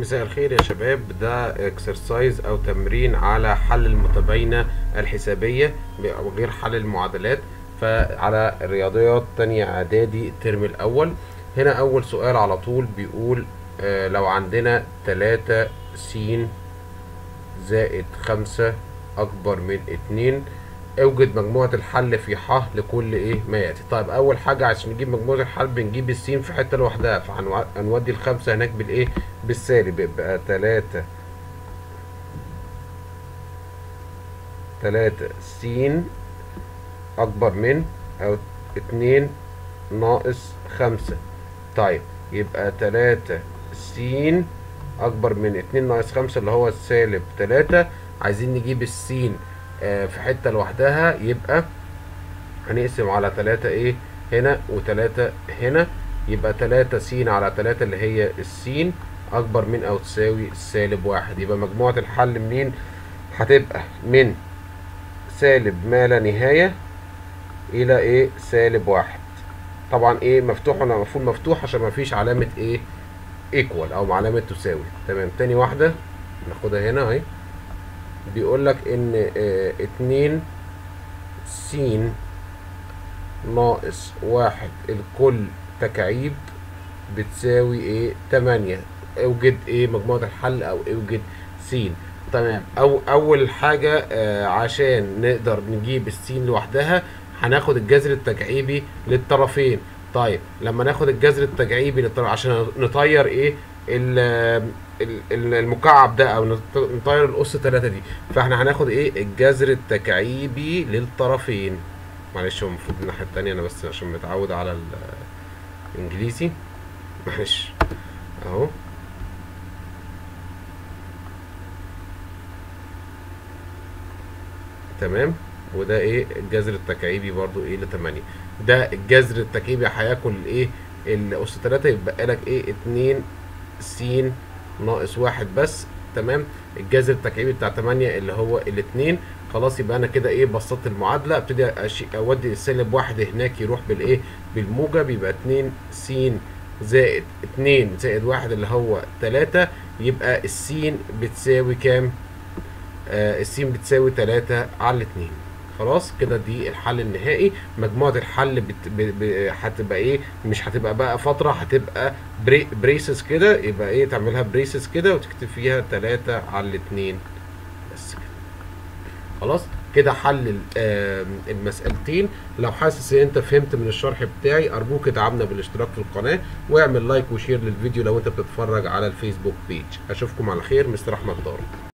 مساء الخير يا شباب. ده exercise أو تمرين على حل المتباينة الحسابية غير حل المعادلات. فعلى الرياضيات تانية إعدادي الترم الأول. هنا أول سؤال على طول بيقول آه لو عندنا تلاتة س زائد خمسة أكبر من اتنين أوجد مجموعة الحل في ح لكل إيه ما ياتي طيب أول حاجة عشان نجيب مجموعة الحل بنجيب السين في حتة لوحدها فهنودي الخمسة هناك بالإيه؟ بالسالب. يبقى تلاتة. تلاتة. س أكبر من أو اتنين ناقص خمسة. طيب يبقى تلاتة. س أكبر من اتنين ناقص خمسة اللي هو السالب. تلاتة. عايزين نجيب السين. في حتة لوحدها يبقى هنقسم على تلاتة إيه؟ هنا وتلاتة هنا. يبقى تلاتة س على تلاتة اللي هي السين أكبر من أو تساوي سالب واحد. يبقى مجموعة الحل منين؟ هتبقى من سالب ما لا نهاية إلى إيه؟ سالب واحد. طبعا إيه؟ مفتوح ولا المفروض مفتوح؟ عشان مفيش علامة إيه؟ ايكوال أو علامة تساوي. تمام. تاني واحدة ناخدها هنا أهي. بيقول لك إن آه اتنين س ناقص واحد الكل تكعيب بتساوي إيه؟ تمانية. أوجد إيه؟ مجموعة الحل أو أوجد س تمام. أو أول حاجة آه عشان نقدر نجيب السين لوحدها هناخد الجذر التكعيبي للطرفين. طيب لما ناخد الجذر التكعيبي للطرف عشان نطير إيه؟ المكعب ده أو نطير الأس 3 دي. فإحنا هناخد إيه؟ الجذر التكعيبي للطرفين. معلش هو المفروض الناحية التانية أنا بس عشان متعود على الإنجليزي. معلش. أهو. تمام. وده إيه؟ الجذر التكعيبي برضو إيه؟ لتمانية. ده الجذر التكعيبي هياكل إيه؟ الأس 3 يبقى لك إيه؟ اتنين س ناقص واحد بس تمام؟ الجذر التكعيبي بتاع 8 اللي هو الاتنين. خلاص يبقى أنا كده إيه بسطت المعادلة. أبتدي أودي السالب واحد هناك يروح بالايه بالموجب. يبقى 2 س زائد 2 زائد واحد اللي هو 3 يبقى السين بتساوي كام؟ آه السين بتساوي 3 على 2 خلاص كده دي الحل النهائي. مجموعة الحل. هتبقى إيه؟ مش هتبقى بقى فترة هتبقى br... braces كده يبقى إيه؟ تعملها braces كده وتكتب فيها تلاتة على اتنين بس كده. خلاص؟ كده حل المسألتين. لو حاسس إن أنت فهمت من الشرح بتاعي أرجوك ادعمنا بالاشتراك في القناة واعمل like و share للفيديو لو أنت بتتفرج على الفيسبوك page أشوفكم على خير مستر أحمد طارق